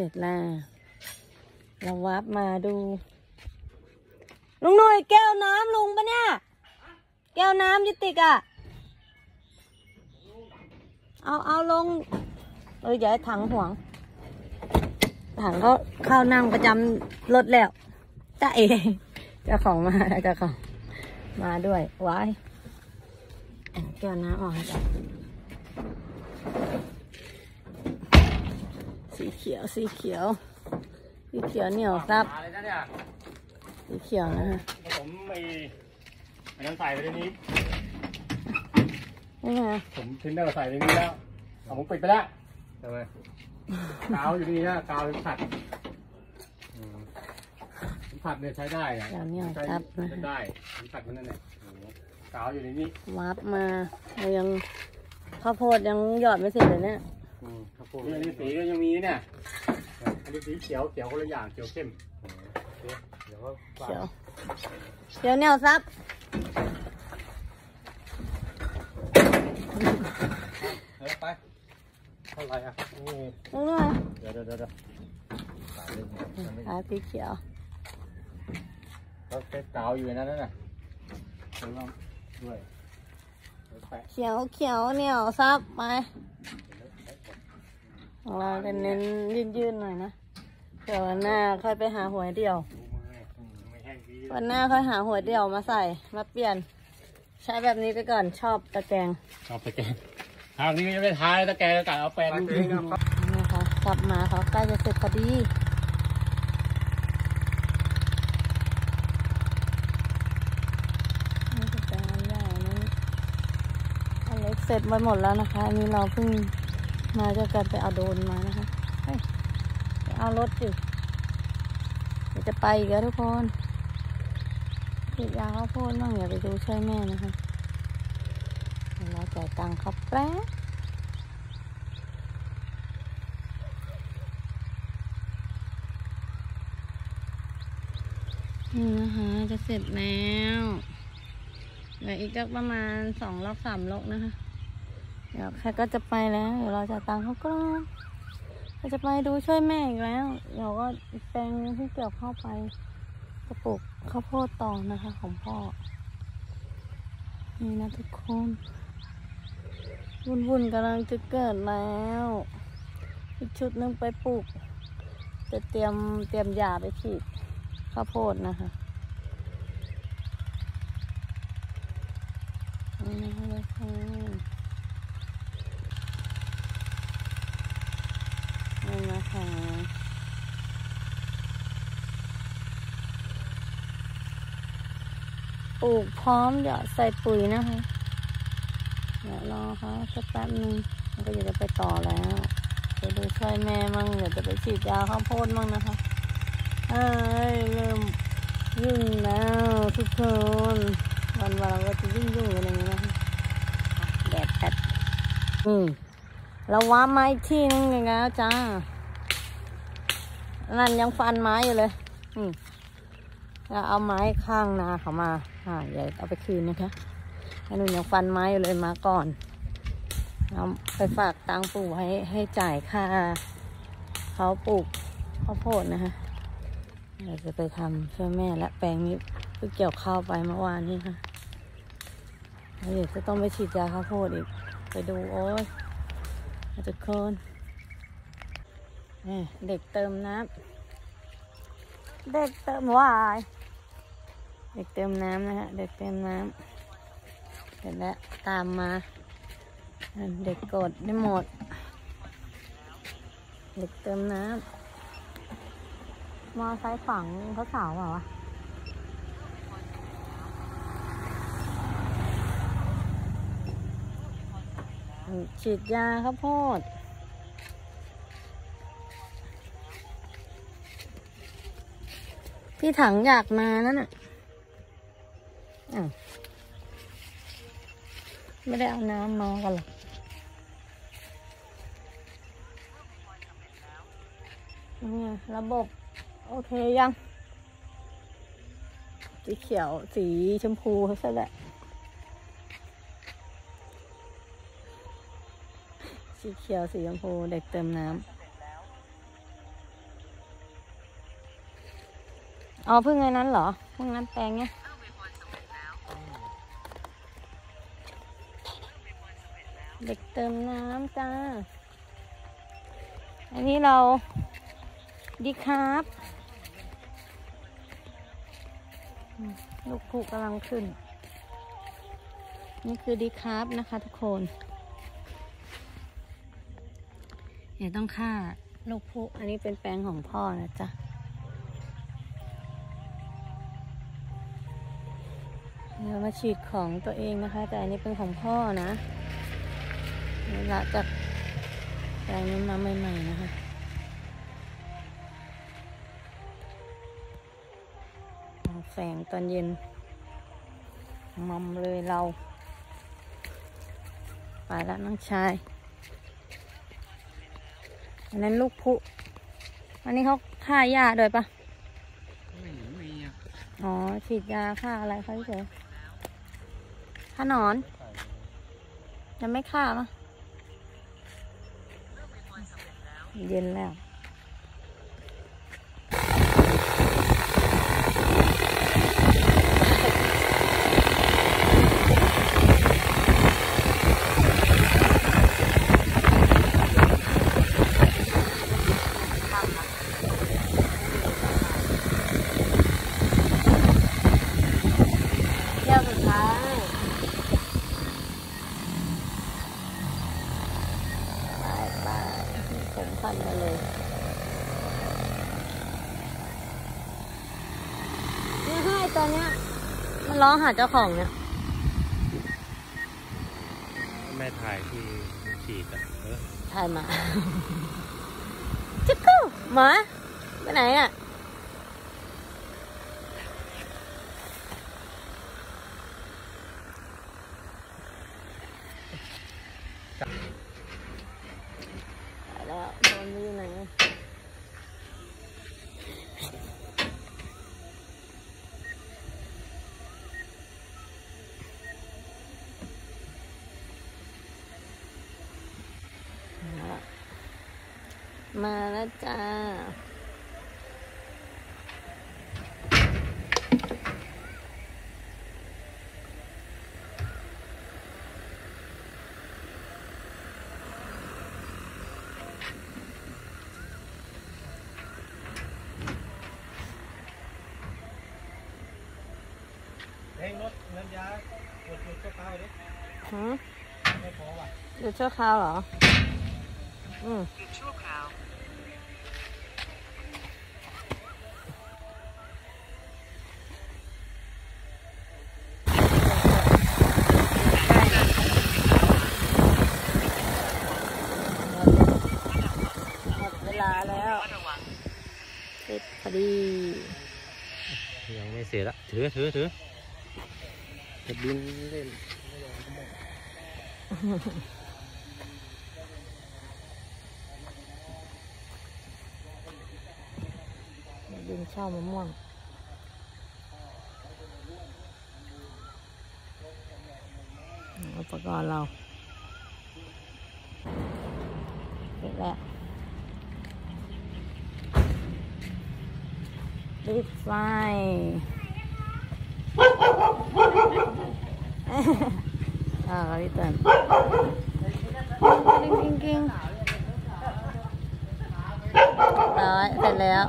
เสร็จแล้ว เราวับมาดู ลุงหน่อยแก้วน้ำลุงปะเนี่ย แก้วน้ำยิติกอะเอาเอาลง เอออย่าให้ถังห่วง ถังเขาเข้านั่งประจำรถแล้วจ้าเอเจ้าของมาเจ้าของ มาด้วยไว้เอาแก้วน้ำออกให้ก่อน สีเขียว สีเขียว สีเขียวเหนียวครับอะไรนะเนี่ยสีเขียวนะฮะผสมไอ้ไอ้น้ำใส่ไปในนี้ นี่ไงผมเทนเนอร์ใส่ในนี้แล้วเอาผมปิดไปแล้วทำไมกาวอยู่นี่นะกาวเป็นผัดอืมเป็นผัดเนี่ยใช้ได้อะเขียวเหนียวใช้ครับนะใช้ได้เป็นผัดมันนั่นแหละโอ้โหกาวอยู่ในนี้ วับมาเรายังข้าวโพดยังหยอดไม่เสร็จเลยเนี่ย อืมครับผมอันนี้สีก็ยังมีเนี่ยอันนี้สีเขียวเขียวคนละอย่างเขียวเข้มเดี๋ยวก็เขียวเขียวเหนียวซับเออไปเท่าไหร่อะนี่ลุงหน่อยเดี๋ยวเดี๋ยวเดี๋ยวเดี๋ยวสายเล่นเนี่ยมันไม่ขายสีเขียวแล้วเซ็ตกาวอยู่ในนั้นน่ะเดี๋ยวลองด้วยเดี๋ยวแปะเขียวเขียวเหนียวซับไป ของเราจะเน้นยืนๆหน่อยนะเดี๋ยววันหน้าค่อยไปหาหัวเดี่ยวดูมือเนี่ยอืมไม่แห้งดีวันหน้าค่อยหาหัวเดี่ยวมาใส่มาเปลี่ยน ใช้แบบนี้ไปก่อนชอบตะแกรงชอบตะแกรงทางนี้ก็ยังไม่ท้ายตะแกรงก็กะเอาแปรงเองครับนะคะกลับมาเขาใกล้จะเสร็จพอดีนี่จะเป็นอันใหญ่นี้อันเล็กเสร็จไปหมดแล้วนะคะ อันนี้เราเพิ่ง มาจะกันไปเอาโดนมานะคะเฮ้ยไปเอารถอยู่เดี๋ยวจะไปอีกแล้วทุกคนติดยาข้าวโพดบ้างอย่าไปดูช่วยแม่นะคะเวเราจ่ายตังค์เขาแป๊บนี่นะคะ จะเสร็จแล้วเหลืออีกสักประมาณสองล็อกสามล็อกนะคะ ดี๋ยวแค่ก็จะไปแล้วเดี๋ยวเราจะตังเขาก็เราจะไปดูช่วยแม่อีกแล้วเดี๋ยวก็แปลงที่เกี่ยวเข้าไปจะปลูกข้าวโพดต่อนะคะ ของพ่อ นี่นะทุกคนวุ่นวุ่นๆกำลังจะเกิดแล้วอีกชุดหนึงไปปลูก จะเตรียมเตรียมยาไปฉีดข้าวโพดนะคะนี่นะคะทุกคน นะคะ ปลูกพร้อมเดี๋ยวใส่ปุ๋ยนะคะ เดี๋ยวรอเขาสักแป๊บนึงมันก็อยากจะไปต่อแล้วไปดูช่วยแม่มั่งเดี๋ยวจะไปฉีดยาข้าวโพดมั่งนะคะ เอ้ยเริ่มยุ่งแล้วทุกคน วันวันเราก็จะยุ่งยุ่งๆกันอย่างนี้นะคะแดดแปดอืม เราว้าไม้อีกที่นึงเลยแล้วจ้า นั่นยังฟันไม้อยู่เลย อืมแล้วเอาไม้ข้างนาเขามา อ่าเดี๋ยวเอาไปคืนนะคะอันนู้นยังฟันไม้อยู่เลยมาก่อนเอาไปฝากตังปู่ให้ให้จ่ายค่าเขาปลูกข้าวโพดนะคะเราจะไปทำช่วยแม่และแปลงนี้เพิ่งเกี่ยวข้าวไปเมื่อวานนี้ค่ะเดี๋ยวจะต้องไปฉีดยาข้าวโพดอีก ไปดูโอ้ย ทุกคนเด็กเติมน้ำเด็กเติมวายเด็กเติมน้ำนะฮะเด็กเติมน้ำเสร็จแล้วตามมา เด็กกดได้หมด เด็กเติมน้ำมอไซค์ฝังเขาสาวเปล่าวะ ฉีดยาข้าวโพดพี่ถังอยากมานั่นน่ะไม่ได้เอาน้ำมากันหรอนี่ไงระบบ โอเคยัง สีเขียวสีชมพูเขาซะแหละ สีเขียว สีชมพู เด็กเติมน้ำอ๋อเพิ่งไงนั้นเหรอเพิ่งนั้นแปลงไงเด็กเติมน้ำจ้า อันนี้เราดีครับ ลูกผูกกำลังขึ้น นี่คือดีครับนะคะทุกคน เดี๋ยวต้องฆ่าลูกผูอันนี้เป็นแปลงของพ่อนะจ๊ะเดี๋ยวมาฉีดของตัวเองนะคะ แต่อันนี้เป็นของพ่อนะนี่ละจากแปลงนี้มาใหม่ๆนะคะแฝงตอนเย็นมัมเลยเรา ไปแล้วน้องชาย อันนั้นลูกพุอันนี้เขาฆ่าหญ้าด้วยปะไม่มีอะอ๋อฉีดยาฆ่าอะไรเขาเฉยฆ่าหนอน ยังไม่ฆ่ามะเย็นแล้ว เที่ยวสุดท้าย ไปไปผมพันมาเลยเนี่ยให้ ตัวเนี้ย มันร้องหาเจ้าของเนี่ย แม่ถ่ายที่ฉีดอะเออถ่ายหมา จิ๊กกูหมาไปไหนอะ ไปแล้วโดนไปอยู่ไหนอะมาแล้ว มาแล้วจ้าเฮ้ยรถเงินยาปวดจุดก็เก้าดิหืมไม่พอว่ะหยุดชั่วคราวเหรอ อืมหมดเวลาแล้ว เสร็จพอดียังไม่เสร็จละถือถือถือจะบินเล่นดินช่อมะม่วงอุปกรณ์เราเสร็จแล้ว ปิดไฟ อ่าพี่เติ้ลกิ้งกิ้งกิ้งร้อยเสร็จแล้ว